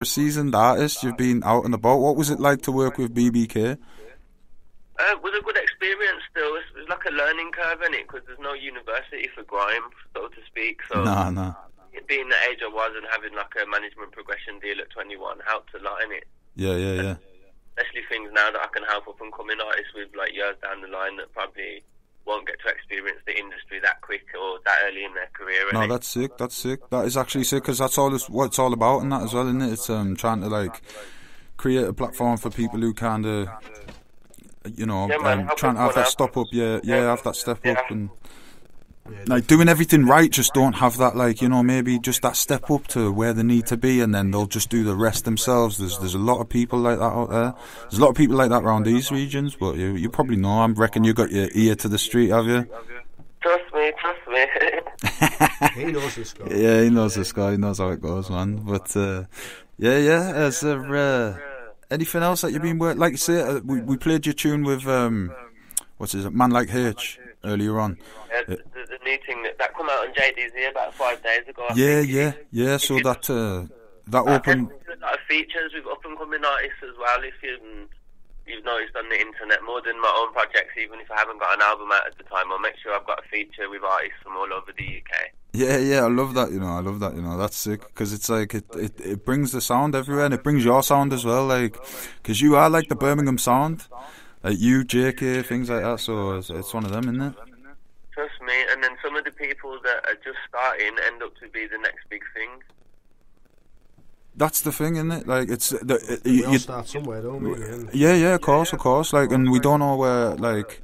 a seasoned artist. You've been out and about. What was it like to work with BBK? Uh, it was a good experience still. It was like a learning curve in it because there's no university for grime, so to speak. So Nah, nah. being the age I was and having like a management progression deal at 21 helped a lot in it. Yeah, yeah, yeah. Especially things now that I can help up and coming artists with like years down the line that probably won't get to experience the industry that quick or that early in their career. No, that's sick. That's sick. That is actually sick because that's all it's, what it's all about, and that as well, isn't it? It's um trying to like create a platform for people who kind of, you know, Yeah, man, um, trying to have that step up. Yeah, yeah, have that step up and. Like doing everything right, just don't have that like you know maybe just that step up to where they need to be, and then they'll just do the rest themselves. There's there's a lot of people like that out there. There's a lot of people like that around these regions, but you you probably know. I'm reckon you got your ear to the street, have you? Trust me, trust me. He knows this guy. Yeah, he knows this guy. He knows how it goes, man. But uh, yeah, yeah. Is there uh, anything else that you've been working? Like you say, uh, we we played your tune with um, what's his man like H earlier on. Uh, the, the, new thing that, that come out on JDZ about five days ago. I Yeah, yeah, yeah. So that uh, that I opened. tend to a lot of features with up and coming artists as well. If you you've noticed on the internet more than my own projects, even if I haven't got an album out at the time, I'll make sure I've got a feature with artists from all over the UK. Yeah, yeah. I love that. You know, I love that. You know, that's sick because it's like it, it it brings the sound everywhere, and it brings your sound as well. Like, because you are like the Birmingham sound, like you, JK, eh, things like that. So it's, it's one of them, isn't it? Trust me, and then some of the people that are just starting end up to be the next big thing. That's the thing, isn't it? Like it's the it, We you, all start somewhere, don't we? Yeah, yeah, of course, of course. Like, and we don't know where like.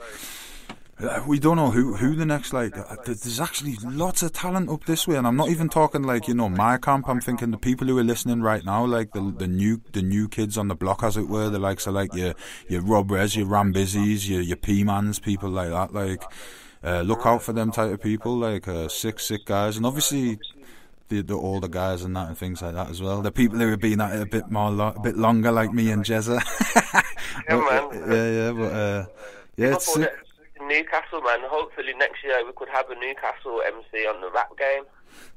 Uh, We don't know who who the next like. uh, There's actually lots of talent up this way, and I'm not even talking like you know my camp. I'm thinking the people who are listening right now, like the the new the new kids on the block, as it were. The likes of like your your Rob Rez, your Rambizzies, your your P-mans, people like that. Like, uh, look out for them type of people, like uh, sick sick guys, and obviously the the older guys and that and things like that as well. The people who have been at it a bit more, lo- a bit longer, like me and Jezza. Yeah, man. yeah, yeah, but uh, yeah, it's sick. Newcastle, man. Hopefully next year we could have a Newcastle MC on the rap game.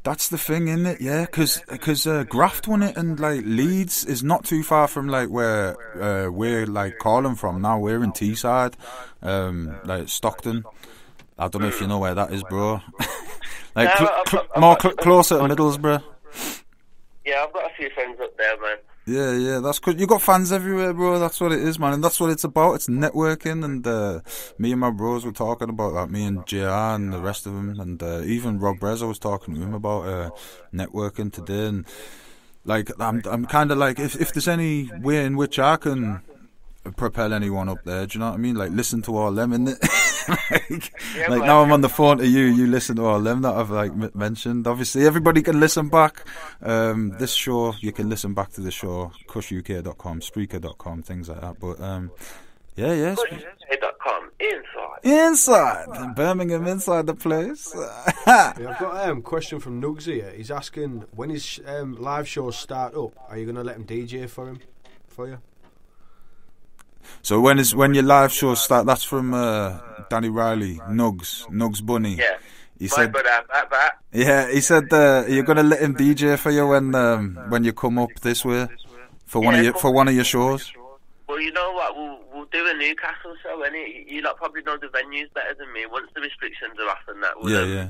That's the thing, isn't it? Yeah, because uh, Graft won it, and like Leeds is not too far from like where uh, we're like calling from now. We're in Teesside, um, like Stockton. I don't know if you know where that is, bro. like cl- cl- more cl- closer to Middlesbrough. Yeah, I've got a few friends up there, man. Yeah, yeah, that's good. You got fans everywhere, bro. That's what it is, man, and that's what it's about. It's networking, and uh, me and my bros were talking about that. Me and Jr. and the rest of them, and uh, even Rob Brezza was talking to him about uh, networking today. And like, I'm, I'm kind of like, if if there's any way in which I can propel anyone up there, do you know what I mean? Like, listen to all them, innit? like, Yeah, like now I'm on the phone to you, you listen to all them that I've like m- mentioned. Obviously, everybody can listen back. Um, this show, you can listen back to the show, cushuk.com, Spreaker.com, things like that. But um, yeah, yeah, sp- com inside. inside Birmingham, inside the place. Yeah, I've got a um, question from Nugs here. He's asking when his um, live shows start up, are you going to let him DJ for him? For you? So when is when your live show start? That's from uh, Danny Riley, Nugs, Nugs Bunny. Yeah. He said, that, that. yeah, he said uh, you're gonna let him DJ for you when um, when you come up this way for one of your for one of your shows. Well, you know what? We'll, we'll do a Newcastle show, and you lot probably know the venues better than me. Once the restrictions are off and that, we'll Yeah, um, yeah.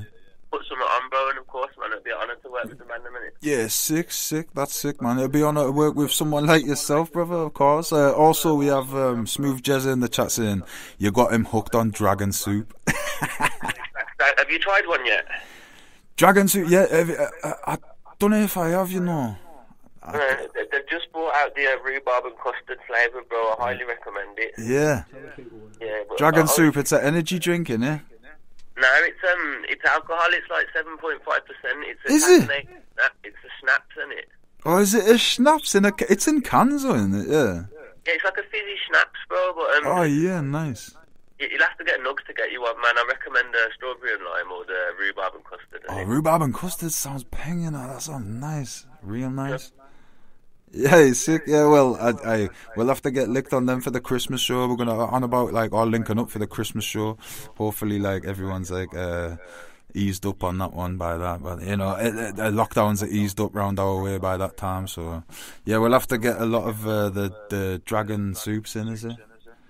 Put something on, bro. And of course, man, it'd be an honour to work with the man in a minute. Yeah, sick, sick. That's sick, man. It'd be an honour to work with someone like yourself, brother. Of course. Uh, also, we have um, Smooth Jezza in the chat saying you got him hooked on Dragon Soop. Uh, Have you tried one yet? Dragon Soop, yeah. have uh, I, I don't know if I have, you know. Uh, they- they've just brought out the uh, rhubarb and custard flavour, bro. I highly recommend it. Yeah, Yeah, but Dragon Soop. It's an energy drink, innit? No, it's um, it's alcohol. It's like seven point five percent. It's a Is it? Snap. It's a snaps, isn't it? Or is it a schnapps in a? It's in cans, isn't it? Yeah. Yeah, it's like a fizzy schnapps, bro. But um, Oh yeah, nice. you- you'll have to get nugs to get you one, man. I recommend the strawberry and lime or the rhubarb and custard. Oh, innit? rhubarb and custard sounds peng, you. That sounds nice, real nice. Yeah, sick. Yeah, well, I, I we'll have to get licked on them for the Christmas show. We're gonna on about like all linking up for the Christmas show. Hopefully, like everyone's like uh eased up on that one by that. But you know, it, it, lockdowns are eased up round our way by that time. So yeah, we'll have to get a lot of uh, the the Dragon Soops in, is it?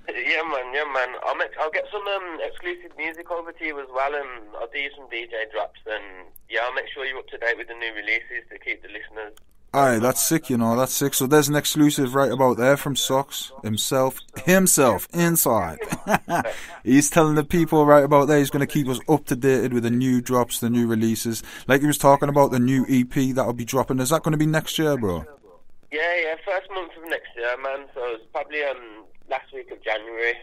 Yeah, man, yeah, man. I'll I'll get some um, exclusive music over to you as well, and I'll do you some DJ drops, and yeah, I'll make sure you're up to date with the new releases to keep the listeners. Aye, that's sick, you know, that's sick. So there's an exclusive right about there from Sox himself, himself, inside. he's telling the people right about there he's going to keep us up to date with the new drops, the new releases. Like he was talking about the new EP that'll be dropping. Is that going to be next year, bro? Yeah, yeah, first month of next year, man. So it's probably um last week of January.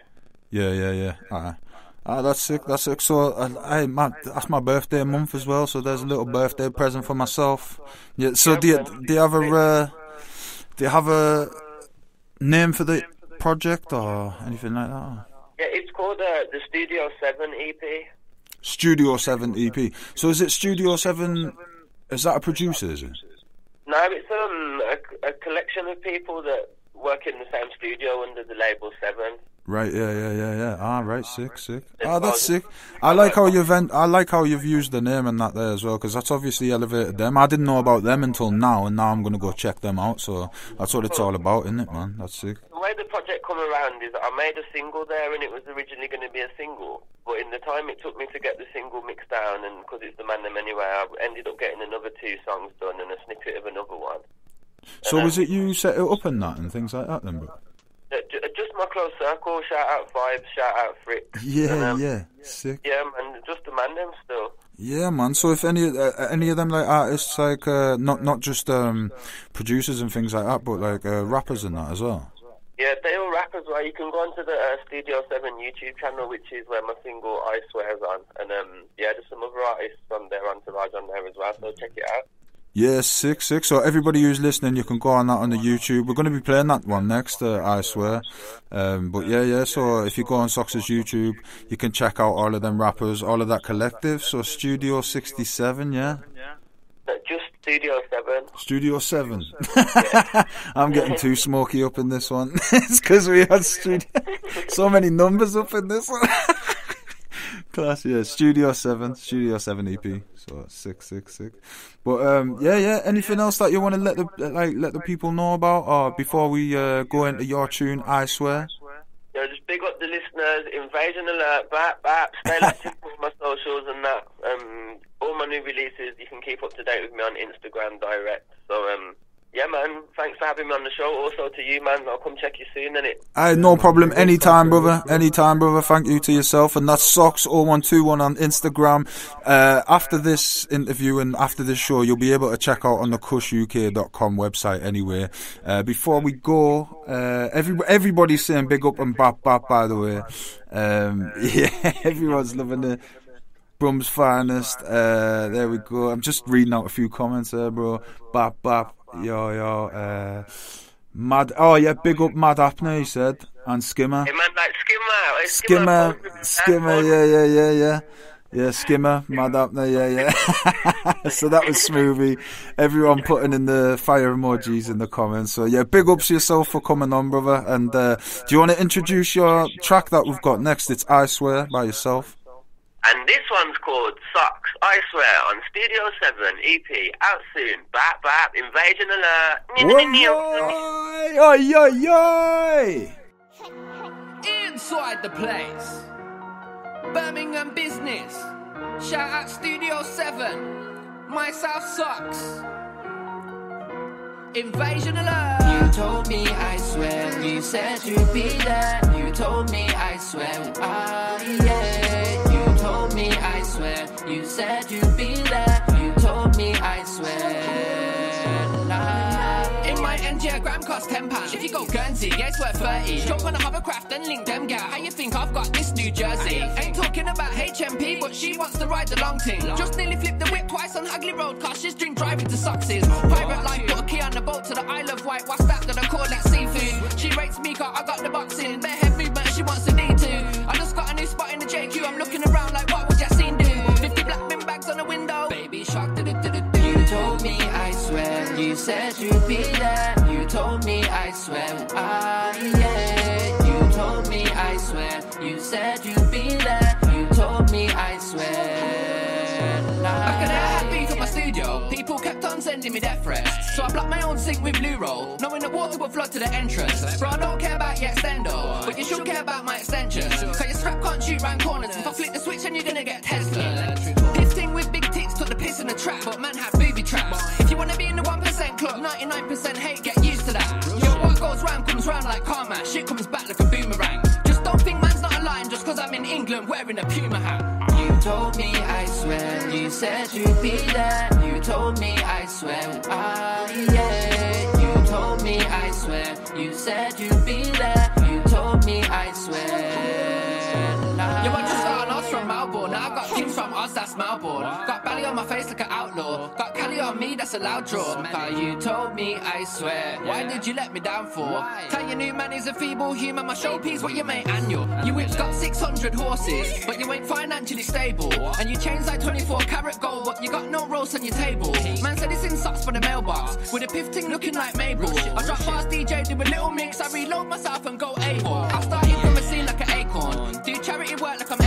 Yeah, yeah, yeah. Aye. Ah, that's sick. That's sick. So, uh, hey, man, that's my birthday month as well. So there's a little birthday present for myself. Yeah. So do you do you have a uh, do you have a name for the project or anything like that? Yeah, it's called uh, the Studio Seven EP. Studio Seven EP. So is it Studio Seven? Is that a producer? Is it? No, it's um a, a collection of people that work in the same studio under the label Seven. Right, yeah, yeah, yeah, yeah. Ah, right, sick, sick. Ah, that's sick. I like how you've en- I like how you've used the name and that there as well, because that's obviously elevated them. I didn't know about them until now, and now I'm gonna go check them out. So that's what it's all about, isn't it, man? That's sick. The way the project come around is I made a single there, and it was originally going to be a single, but in the time it took me to get the single mixed down, and because it's the man them anyway, I ended up getting another two songs done and a snippet of another one. So was it you set it up and that and things like that then, bro? Uh, Just my close circle. Shout out Vibes. Shout out Frick. Yeah, And, um, yeah, sick. Yeah, man. Just the man them still. Yeah, man. So if any uh, any of them like artists, like uh, not not just um, producers and things like that, but like uh, rappers and that as well. Yeah, they all rap as well. You can go onto the uh, Studio 7 YouTube channel, which is where my single I Swear's on. And um, yeah, there's some other artists on there, Entourage on there as well, so check it out. Yeah, sick, sick. So everybody who's listening, you can go on that on the YouTube. We're going to be playing that one next, uh, I swear. Um, but yeah, yeah. So if you go on Sox's YouTube, you can check out all of them rappers, all of that collective. So Studio 67, yeah. Uh, just Studio 7. Studio 7. I'm getting too smoky up in this one. it's because we had studio. so many numbers up in this one. Class, yeah. Studio 7. Studio 7 EP. So six, six, six. But um, yeah, yeah. Anything else that you want to let the like let the people know about, or before we uh, go into your tune? I swear. Yeah, just big up the listeners. Invasion alert. Bap, bap. Stay active with my socials and that. Um, all my new releases, you can keep up to date with me on Instagram direct. So, um, yeah, man. Thanks for having me on the show. Also to you, man. I'll come check you soon, and it. Aye, no problem. Anytime, brother. Anytime, brother. Thank you to yourself. And that's Sox0121 on Instagram. Uh, after this interview and after this show, you'll be able to check out on the cushuk.com website anyway. Uh, before we go, uh, every, everybody's saying big up and bap bap, by the way. Um, yeah, everyone's loving it. Brum's finest. Uh, there we go. I'm just reading out a few comments there, bro. Bap bap. Yo yo. Uh, mad. Oh yeah, big up Mad Apner. He said and Skimmer. Hey, man, like Skimmer. Skimmer. Skimmer. Yeah yeah yeah yeah. Yeah, Skimmer, Mad Apner, yeah, yeah. so that was smoothie. Everyone putting in the fire emojis in the comments. So yeah, big ups to yourself for coming on, brother. And uh, do you want to introduce your track that we've got next? It's I Swear by yourself. And this one's called Sox, I Swear, on Studio 7 EP, out soon. Bap, bap, invasion alert. Oi, oi, oi, oi! Inside the place. Birmingham business. Shout out Studio 7. My South sucks. Invasion alert. You told me, I swear, you said you'd be there. You told me, I swear, ah, yeah. You said you'd be there. You told me, I swear. In my NGogram cost £10. If you go Guernsey, yeah, it's worth 30. Jump on a hovercraft and link them gal. How you think I've got this New Jersey? Ain't talking about HMP, but she wants to ride the long thing. Just nearly flipped the whip twice on Hagley Road, cause she's drink driving to Soxes. Pirate life, got a key on the boat to the Isle of Wight. What's that? Gonna call that seafood? She rates me, cause I got the boxing. Bare said you'd be there. You told me I swear, yeah. You told me I swear. You said you'd be there. You told me I swear. Back I could beat up my studio. People kept on sending me death threats, so I blocked my own sink with blue roll, knowing the water would flood to the entrance. Bro, I don't care about your extendo, but you should care about my extensions. Cause your strap can't shoot round corners. If I flick the switch, then you're gonna get Tesla took in the trap, but man had booby traps. If you wanna be in the 1% club, 99% hate, get used to that. Yo, what goes round comes round like karma. Shit comes back like a boomerang. Just don't think man's not a lion just cause I'm in England wearing a Puma hat. You told me, I swear, you said you'd be there. You told me, I swear, ah, yeah. You told me, I swear, you said you'd be there. You told me, I swear. Yo, I just got an from Melbourne. Now I got things from Oz, that's Melbourne. Got on my face like an outlaw. Got Cali on me, that's a loud draw. You told me, I swear. Why did you let me down for? Tell your new man he's a feeble human. My showpiece, what you made annual. Your whip's got 600 horses, but you ain't financially stable. And you chains like 24 karat gold, but you got no roast on your table. Man said it's in socks for the mailbox, with a piff ting looking like Mabel. I drop fast DJ, do a little mix, I reload myself and go able. I started from a scene like an acorn, do charity work like I'm.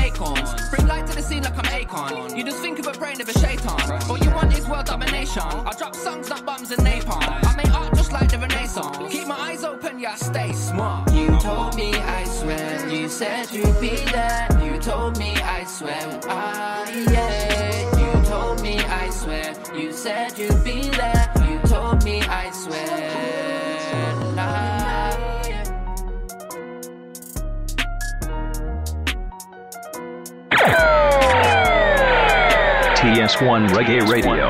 Bring to like I'm Akon. You just think of a brain of a shaitan. All you want is world domination. I drop songs, not bombs and napalm. I make art just like the Renaissance. Keep my eyes open, yeah, stay smart. You told me, I swear, you said you'd be there. You told me, I swear, ah, yeah. You told me, I swear, you said you'd be there. TS1 Reggae Radio.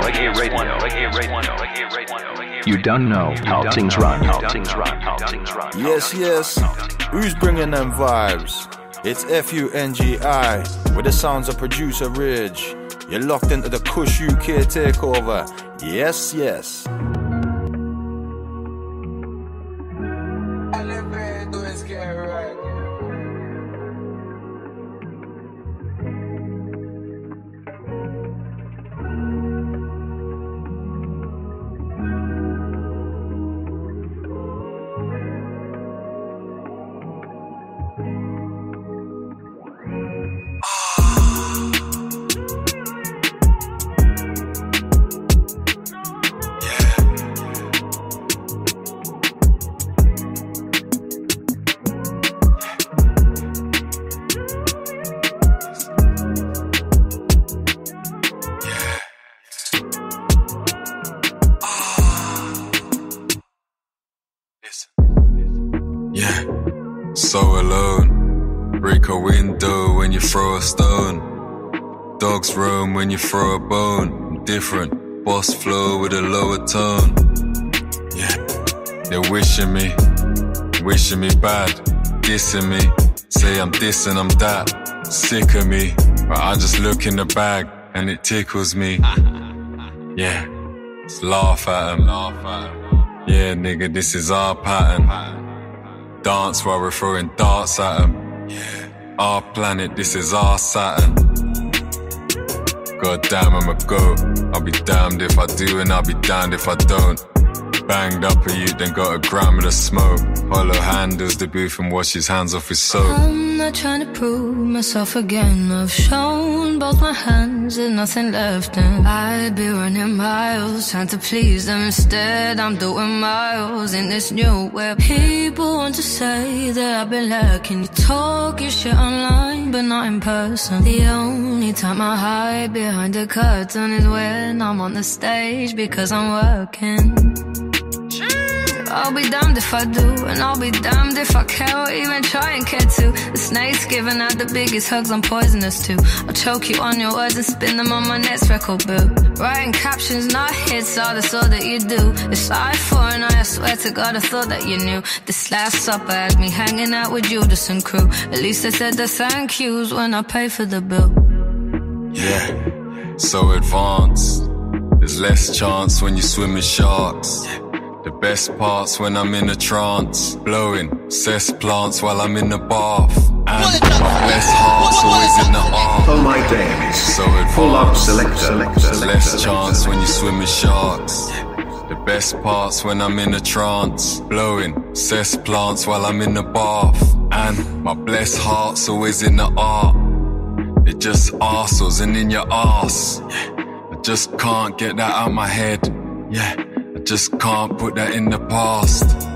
You don't know how things run. How things run. How things run. Yes, yes. Who's bringing them vibes? It's F U N G I with the sounds of producer Rage. You're locked into the Cush UK takeover. Yes, yes. So alone. Break a window when you throw a stone. Dogs roam when you throw a bone. Different, boss flow with a lower tone. Yeah, they're wishing me, wishing me bad, dissing me. Say I'm this and I'm that. Sick of me, but I just look in the bag and it tickles me. Yeah, just laugh at 'em. Laugh at 'em. Yeah, nigga, this is our pattern. Dance while we're throwing darts at at 'em. Our planet, this is our Saturn. God damn, I'm a goat. I'll be damned if I do, and I'll be damned if I don't. Banged up a youth, then got a gram of the smoke. Hollow handles the booth and wash his hands off his soap. I'm not trying to prove myself again. I've shown both my hands, there's nothing left, and I'd be running miles trying to please them. Instead, I'm doing miles in this new web. People want to say that I've been lacking. You talk your shit online, but not in person. The only time I hide behind a curtain is when I'm on the stage because I'm working. I'll be damned if I do, and I'll be damned if I care or even try and care to. The snake's giving out the biggest hugs, I'm poisonous too. I'll choke you on your words and spin them on my next record bill. Writing captions, not hits, all that's all that you do. It's eye for an eye, I swear to God, I thought that you knew. This last supper had me hanging out with Judas and crew. At least I said the thank yous when I pay for the bill. Yeah, so advanced. There's less chance when you swim with sharks. The best parts when I'm in a trance. Blowing cess plants while I'm in the bath. And my best heart's always in the arm. Oh my damn, So Full up advanced. selector. There's less chance when you swim with sharks. The best parts when I'm in a trance. Blowing cess plants while I'm in the bath. And my blessed heart's always in the art. It just arseholes and in your ass. I just can't get that out my head. Yeah, I just can't put that in the past.